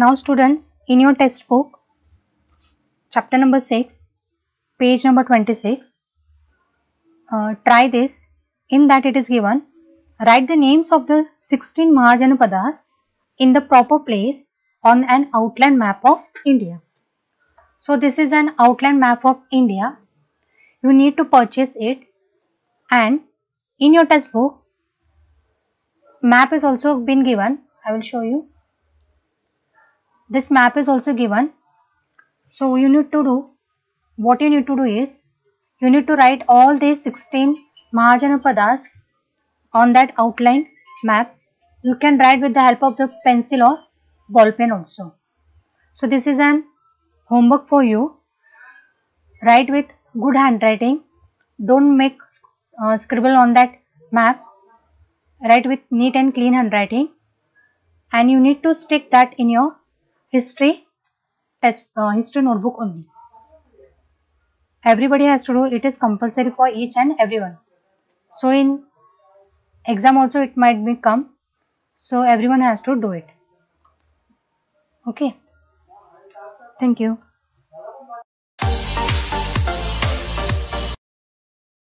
Now students, in your textbook, chapter number 6, page number 26, uh, try this. In that it is given, write the names of the 16 Mahajanapadas in the proper place on an outline map of India. So this is an outline map of India. You need to purchase it and in your textbook, map is also been given. I will show you this map is also given. So you need to do what you need to do is you need to write all these 16 Mahajanapadas on that outline map. You can write with the help of the pencil or ball pen also. So this is an homework for you. Write with good handwriting. Don't make uh, scribble on that map. Write with neat and clean handwriting. And you need to stick that in your history test uh, history notebook only. Everybody has to do it is compulsory for each and everyone. So in exam also it might be come so everyone has to do it. Okay. Thank you